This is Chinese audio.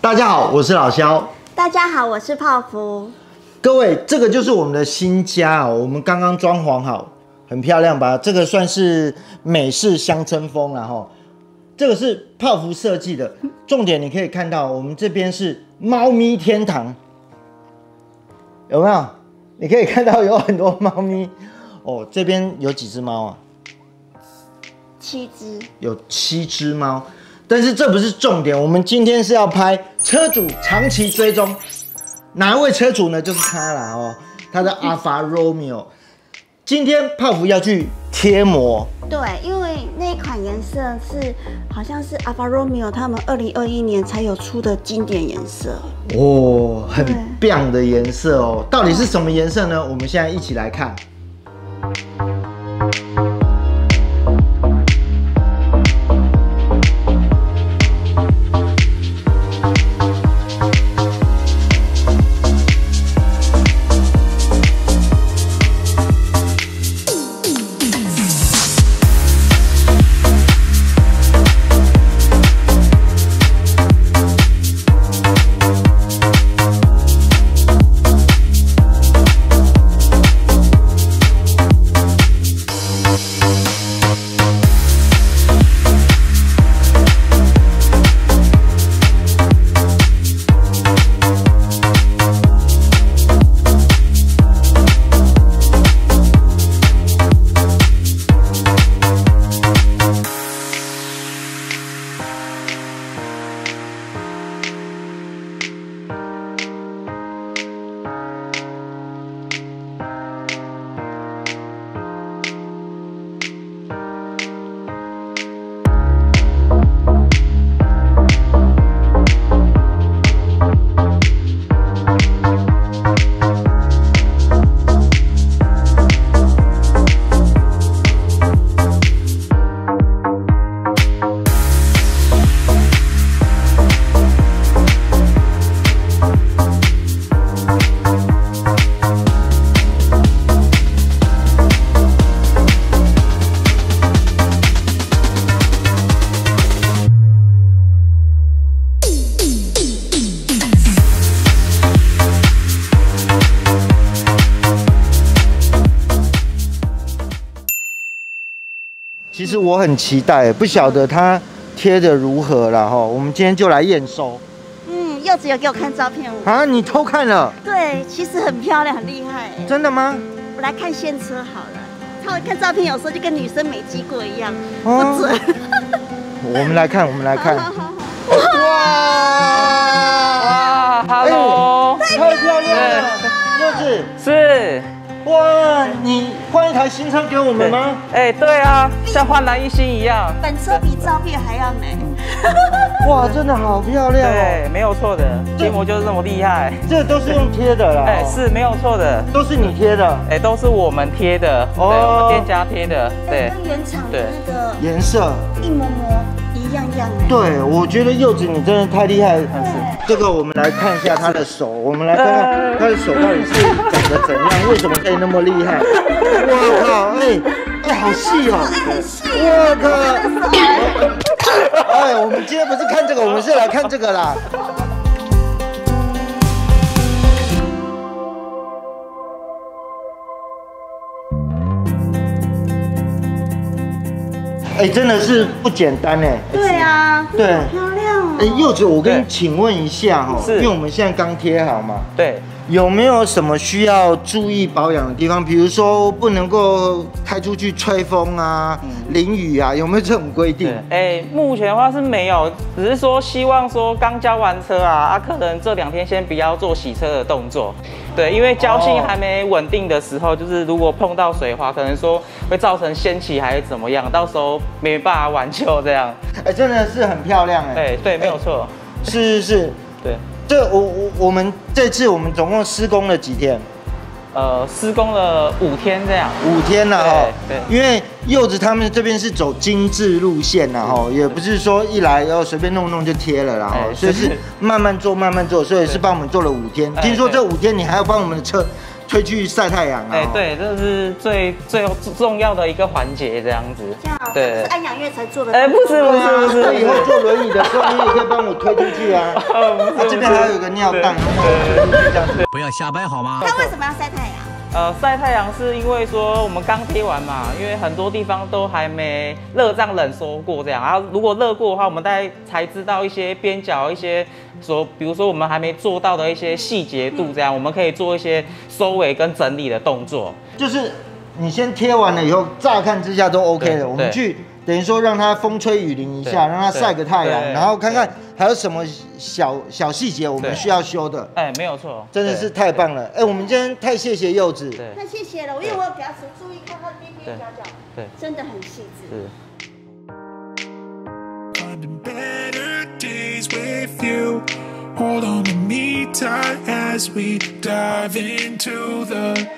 大家好，我是老肖。大家好，我是泡芙。各位，这个就是我们的新家哦，我们刚刚装潢好，很漂亮吧？这个算是美式乡村风了哈。这个是泡芙设计的，重点你可以看到，我们这边是猫咪天堂，有没有？你可以看到有很多猫咪哦。这边有几只猫啊？七只。有七只猫，但是这不是重点，我们今天是要拍车主长期追踪。哪一位车主呢？就是他啦哦，他的阿法 Romeo。今天泡芙要去贴膜，对，因为那一款颜色是好像是 Alfa Romeo 他们二零二一年才有出的经典颜色哦，很亮的颜色哦。到底是什么颜色呢？我们现在一起来看。其实我很期待，不晓得它贴的如何了哈。我们今天就来验收。嗯，柚子有给我看照片啊？你偷看了？对，其实很漂亮，很厉害。真的吗？我来看现车好了。他看照片有时候就跟女生没机过一样，不准。我们来看，我们来看。哇，Hello，太漂亮了，柚子是。哇，你换一台新车给我们吗？哎，对啊，像焕然一新一样。本车比照片还要美。哇，真的好漂亮哦。对，没有错的，贴膜就是这么厉害。这都是用贴的啦。哎，是没有错的，都是你贴的。哎，都是我们贴的，对，我们店家贴的。对，跟原厂的那个颜色一模模一样样。对，我觉得柚子你真的太厉害了。这个我们来看一下他的手，我们来看看他的手到底是长得怎样，为什么可以那么厉害？我靠，哎哎，好细哦！我靠！哎，我们今天不是看这个，我们是来看这个啦。哎，真的是不简单哎。对啊。对。漂亮哎，柚子，我跟你请问一下哈，是，因为我们现在刚贴好嘛，对，有没有什么需要注意保养的地方？比如说不能够开出去吹风啊、淋雨啊，有没有这种规定？哎，目前的话是没有，只是说希望说刚交完车啊，啊，客人这两天先不要做洗车的动作。对，因为胶性还没稳定的时候，就是如果碰到水花，可能说会造成掀起还是怎么样，到时候没办法挽救这样。哎，真的是很漂亮哎。对对，没有错。是是是，对。这我我我们这次我们总共施工了几天？呃，施工了五天这样，五天了哈。对，因为柚子他们这边是走精致路线然哈也不是说一来然后随便弄弄就贴了然后，所以是慢慢做慢慢做，所以是帮我们做了五天。听说这五天你还要帮我们的车推去晒太阳啊。哎、对，这是最最重要的一个环节，这样子这样，是。安养院才做的。哎、不是不是不是，那以后坐轮椅的时候，你也可以帮我推出去啊。哦不是啊，这边还有个尿袋，这样。不要瞎掰好吗？他为什么要晒太阳？呃，晒太阳是因为说我们刚贴完嘛，因为很多地方都还没热胀冷缩过这样，然后如果热过的话，我们大概才知道一些边角一些所，比如说我们还没做到的一些细节度这样，我们可以做一些收尾跟整理的动作。就是你先贴完了以后，乍看之下都 OK 对了。我们去等于说让它风吹雨淋一下，对让它晒个太阳，然后看看还有什么小小细节我们需要修的。哎、没有错，真的是太棒了！哎，我们今天太谢谢柚子。太谢谢了，因为我有给他注意看他的边边角角，对真的很细致。days with you. Hold on to me tight as we dive into the